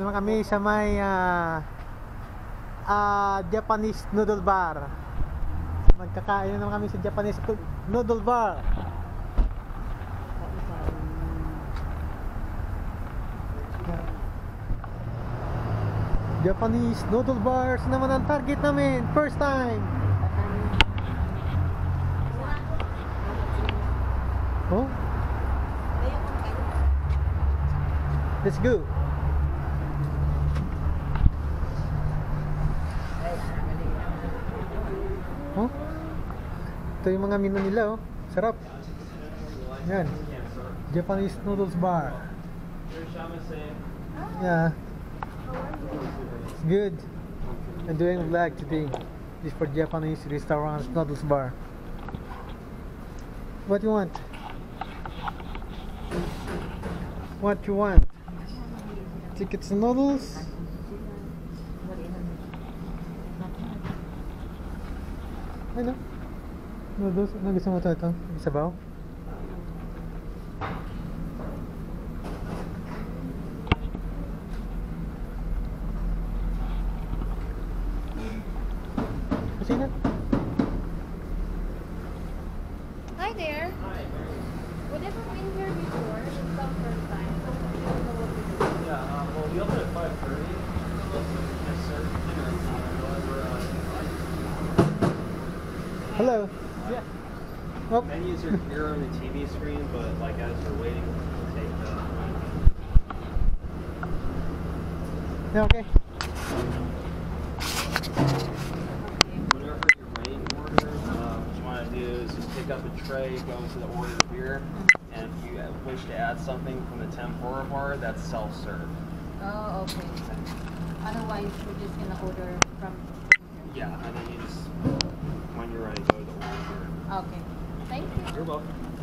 kami sa may ah, ah, Japanese noodle bar. Magkakain naman kami sa Japanese noodle bar. Japanese noodle bars naman ang target namin. First time. Oh, let's go. Ito yung mga menu nila oh. Sarap. Yan. Japanese noodles bar. Yeah. It's good. I'm doing a vlog today. This for Japanese restaurants noodles bar. What do you want? What you want? Tickets and noodles? Ano? Noodles? Ano gusto mo ito? ito? Sabaw? Kasi na. Hi there. Would ever been here before? It's the first time. Hello. Yeah. Oh, menus are here on the TV screen, but like as we're waiting, we'll take the. yeah, okay. Whenever you're ready to order, uh, what you want to do is just pick up a tray, go into the order beer, and if you wish to add something from the tempura bar, that's self-serve. Oh, okay. Otherwise, we're just gonna order from. Yeah, and then you just, when you're ready, go to the order beer. Okay. Thank you. You're welcome.